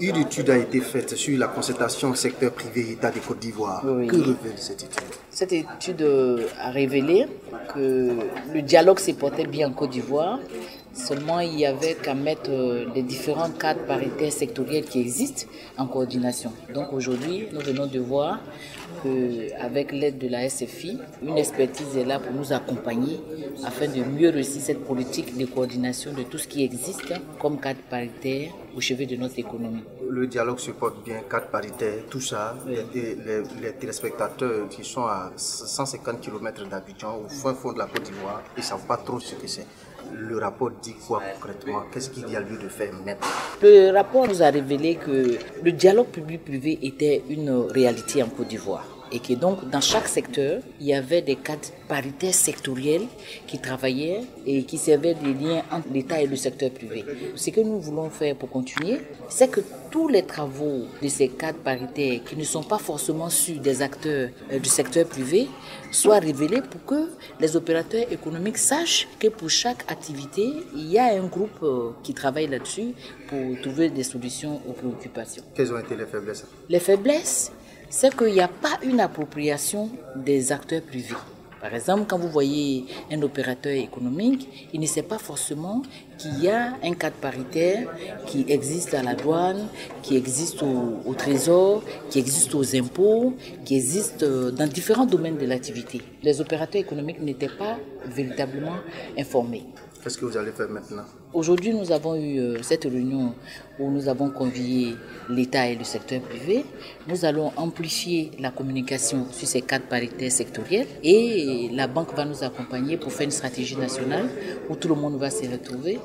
Une étude a été faite sur la concertation secteur privé-État de Côte d'Ivoire. Oui. Que révèle cette étude? Cette étude euh, a révélé que le dialogue se portait bien en Côte d'Ivoire. Seulement, il y avait qu'à mettre euh, les différents cadres paritaires sectoriels qui existent en coordination. Donc aujourd'hui, nous venons de voir qu'avec l'aide de la SFI, une expertise est là pour nous accompagner afin de mieux réussir cette politique de coordination de tout ce qui existe comme cadre paritaire au chevet de notre économie. Le dialogue se porte bien, cadre paritaire, tout ça. Oui. Les, les- les téléspectateurs qui sont à 150 km d'Abidjan, au fin fond de la Côte d'Ivoire, ils ne savent pas trop ce que c'est. Le rapport dit quoi concrètement? Qu'est-ce qu'il y a lieu de faire maintenant Le rapport nous a révélé que le dialogue public-privé était une réalité en Côte d'Ivoire et que donc dans chaque secteur, il y avait des cadres paritaires sectoriels qui travaillaient et qui servaient des liens entre l'État et le secteur privé. Ce que nous voulons faire pour continuer, c'est que tous les travaux de ces cadres paritaires qui ne sont pas forcément sur des acteurs euh, du secteur privé soient révélés pour que les opérateurs économiques sachent que pour chaque activité, il y a un groupe euh, qui travaille là-dessus pour trouver des solutions aux préoccupations. Quelles ont été les faiblesses? Les faiblesses, c'est qu'il n'y a pas une appropriation des acteurs privés. Par exemple, quand vous voyez un opérateur économique, il ne sait pas forcément qu'il y a un cadre paritaire qui existe à la douane, qui existe au, au trésor, qui existe aux impôts, qui existe euh, dans différents domaines de l'activité. Les opérateurs économiques n'étaient pas véritablement informés. Qu'est-ce que vous allez faire maintenant? Aujourd'hui, nous avons eu euh, cette réunion où nous avons convié l'État et le secteur privé. Nous allons amplifier la communication sur ces cadres paritaires sectoriels et la banque va nous accompagner pour faire une stratégie nationale où tout le monde va se retrouver.